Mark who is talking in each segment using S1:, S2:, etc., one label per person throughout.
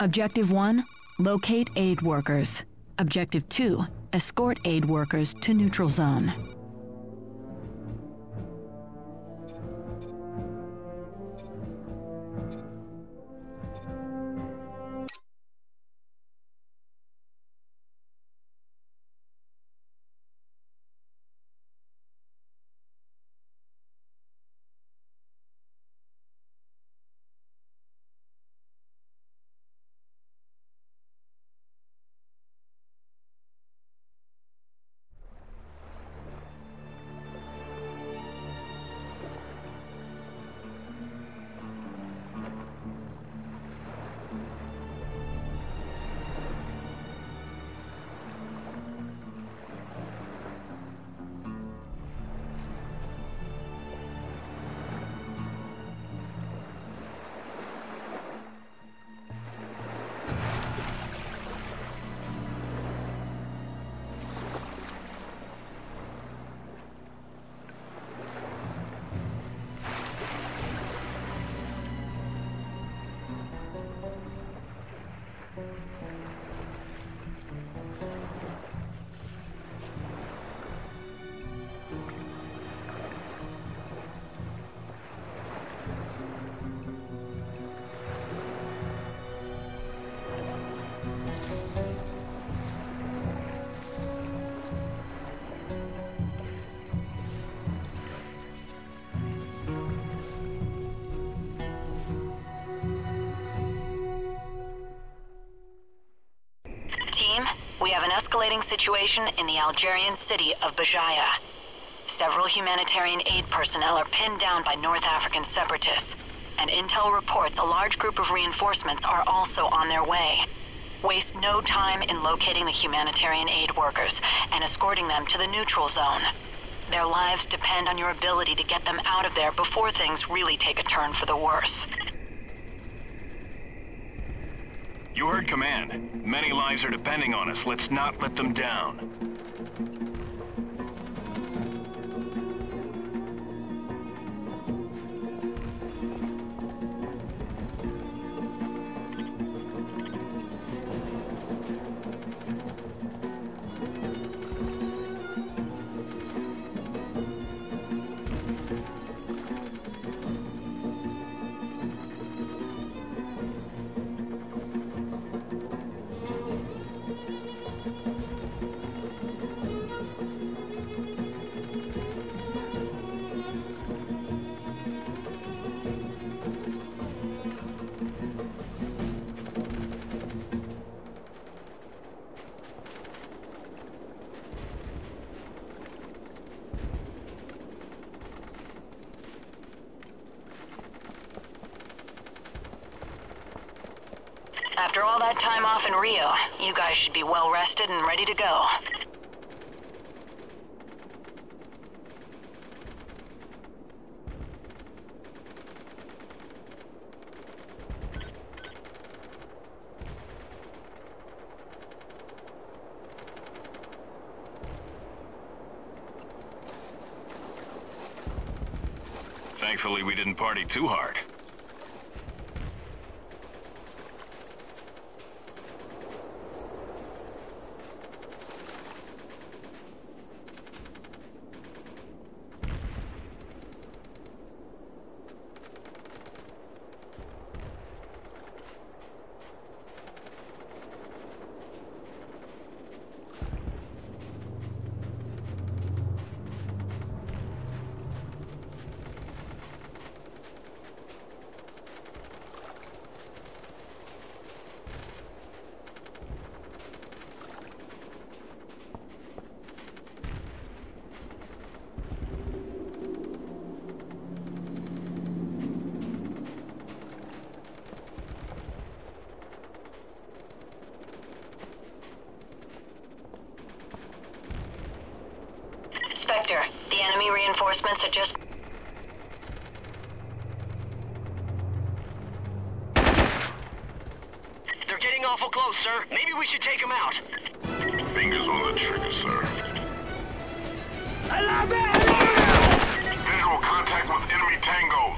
S1: Objective 1 Locate aid workers. Objective 2 Escort aid workers to neutral zone.
S2: Situation in the Algerian city of Bajaya. Several humanitarian aid personnel are pinned down by North African separatists, and intel reports a large group of reinforcements are also on their way. Waste no time in locating the humanitarian aid workers and escorting them to the neutral zone. Their lives depend on your ability to get them out of there before things really take a turn for the worse.
S3: You heard command. Many lives are depending on us. Let's not let them down.
S2: That time off in Rio, you guys should be well rested and ready to go.
S3: Thankfully, we didn't party too hard.
S2: Spectre, the enemy reinforcements are just...
S4: They're getting awful close, sir. Maybe we should take them out.
S5: Fingers on the trigger, sir. Visual contact with enemy. Tango.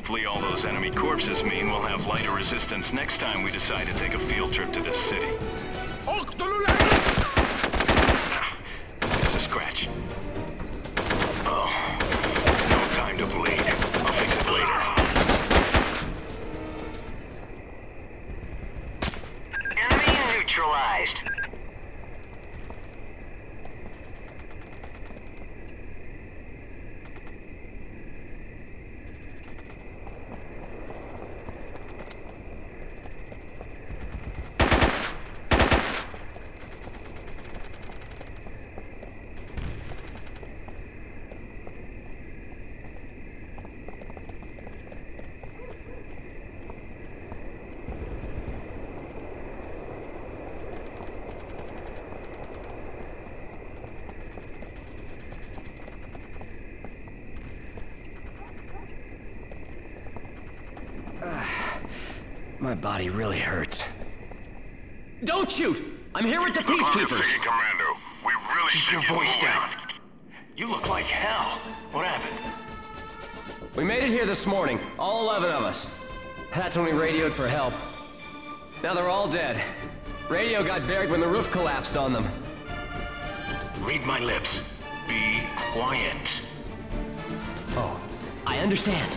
S3: Hopefully all those enemy corpses mean we'll have lighter resistance next time we decide to take a field trip to this city. Just a scratch. Oh, no time to bleed. I'll fix it later.
S4: Enemy neutralized.
S6: My body really hurts. Don't shoot! I'm here with the
S5: Look on your
S6: peacekeepers!
S5: thingy, Commando. We really
S3: Keep
S5: should
S3: your
S5: get
S3: voice
S5: moving.
S3: down. You look like hell. What happened?
S6: We made it here this morning, all 11 of us. That's when we radioed for help. Now they're all dead. Radio got buried when the roof collapsed on them.
S3: Read my lips. Be quiet.
S6: Oh, I understand.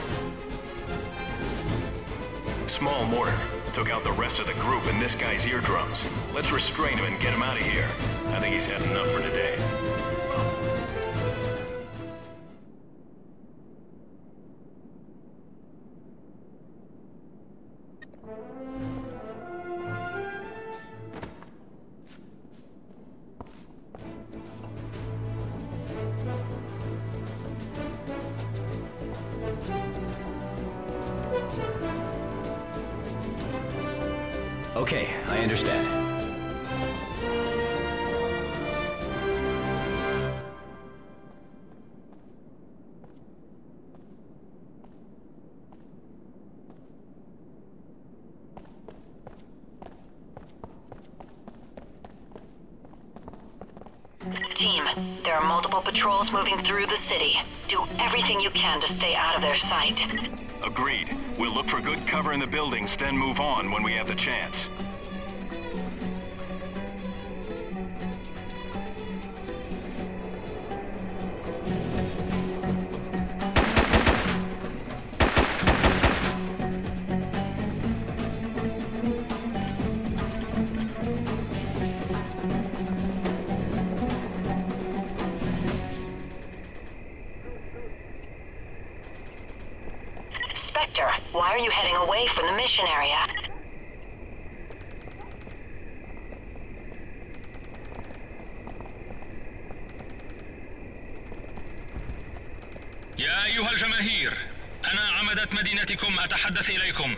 S3: Small mortar took out the rest of the group in this guy's eardrums. Let's restrain him and get him out of here. I think he's had enough for today.
S6: Okay, I understand.
S2: Team, there are multiple patrols moving through the city. Do everything you can to stay out of their sight.
S3: Agreed. We'll look for good cover in the buildings, then move on when we have the chance.
S2: Mission area?
S7: يا أيها الجماهير أنا عمدة مدينتكم أتحدث إليكم.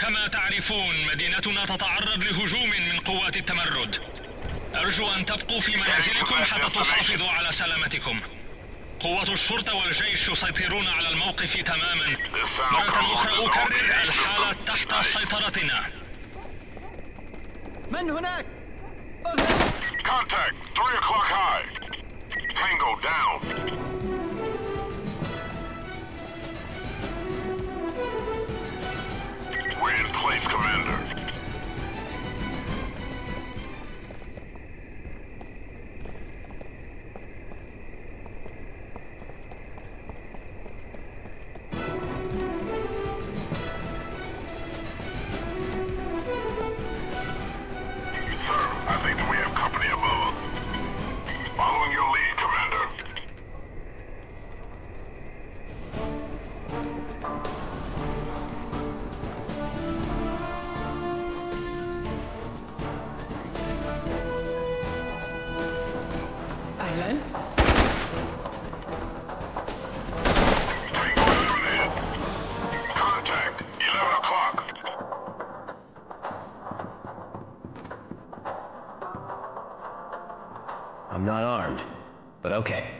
S7: كما تعرفون مدينتنا تتعرض لهجوم من قوات التمرد. أرجو أن تبقوا في منازلكم حتى تحافظوا على سلامتكم. قوة الشرطة والجيش يسيطرون على الموقف تماما مرة أخرى أكرر الحالة تحت سيطرتنا
S6: من هناك؟
S5: Contact, 3 o'clock high. Tango down. We're in place, Commander.
S6: I'm not armed, but okay.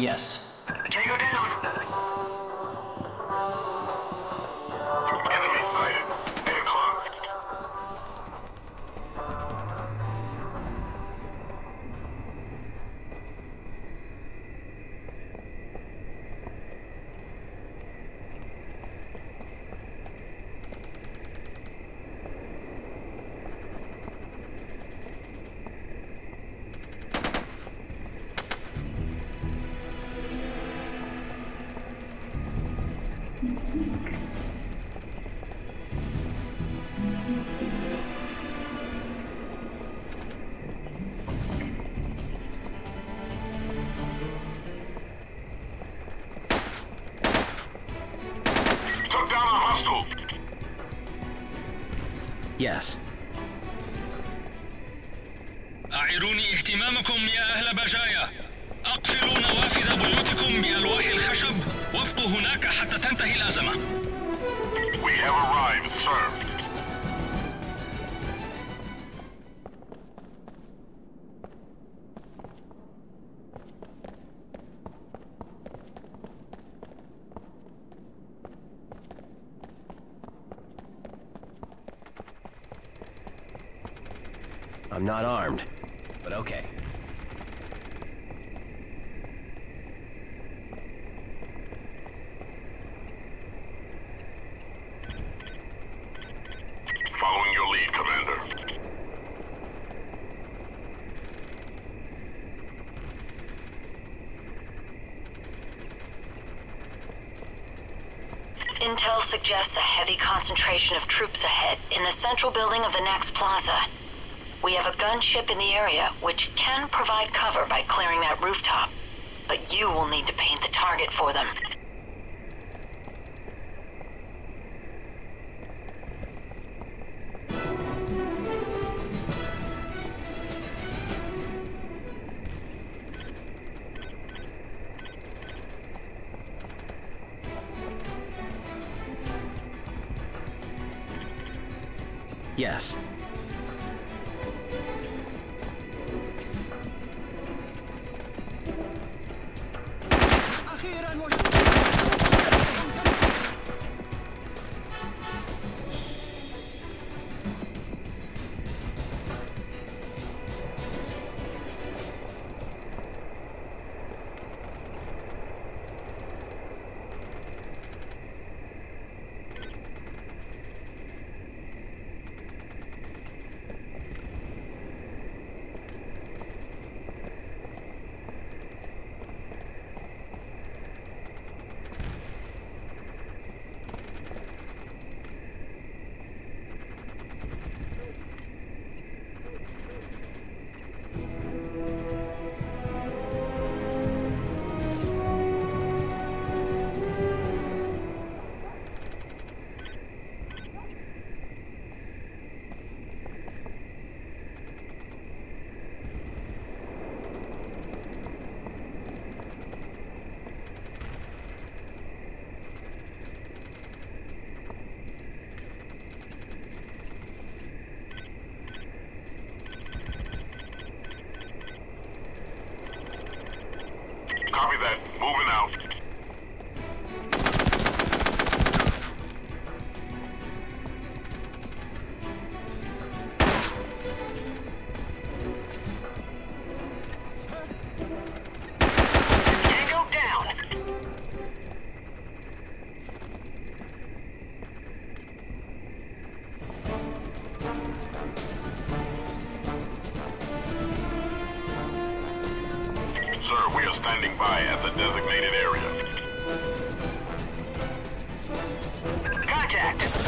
S6: Yes.
S5: Hostile.
S6: Yes.
S7: أعيروني اهتمامكم يا أهل بجايا أقفلوا نوافذ بيوتكم بألواح الخشب وابقوا هناك حتى تنتهي الأزمة
S5: We have arrived, sir.
S6: I'm not armed, but okay.
S5: Following your lead, Commander.
S2: Intel suggests a heavy concentration of troops ahead in the central building of the next plaza. We have a gunship in the area, which can provide cover by clearing that rooftop. But you will need to paint the target for them.
S6: Yes.
S5: Standing by at the designated area.
S4: Contact.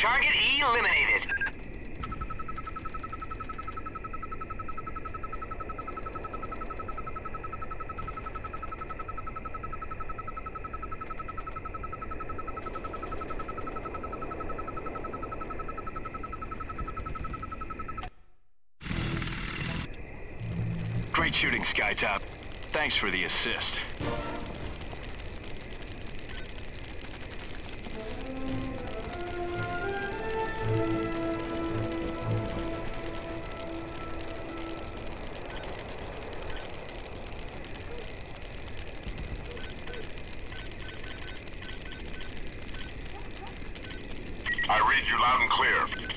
S4: Target eliminated.
S3: Great shooting, Skytop. Thanks for the assist.
S5: I read you loud and clear.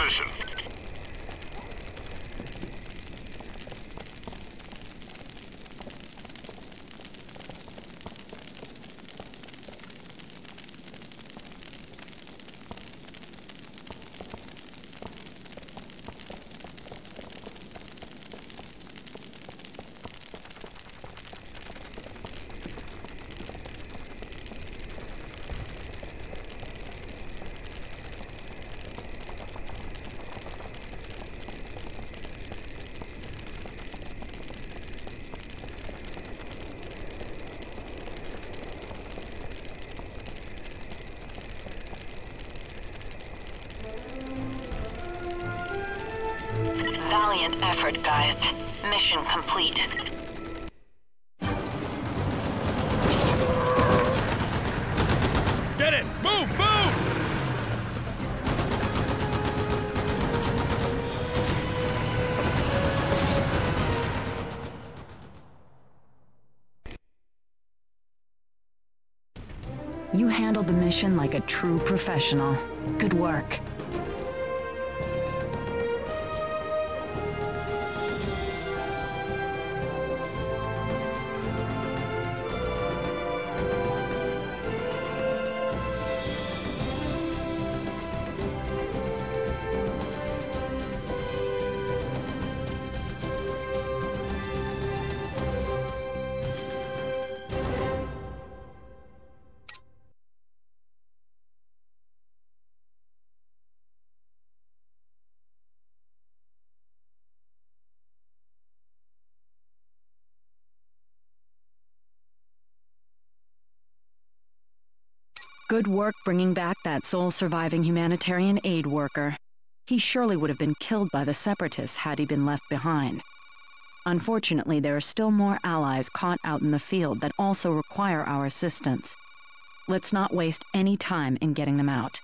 S5: Position.
S8: Valiant effort, guys. Mission complete.
S7: Get it! Move! Move!
S2: You handled the mission like a true professional. Good work. Good work bringing back that sole surviving humanitarian aid worker. He surely would have been killed by the Separatists had he been left behind. Unfortunately, there are still more allies caught out in the field that also require our assistance. Let's not waste any time in getting them out.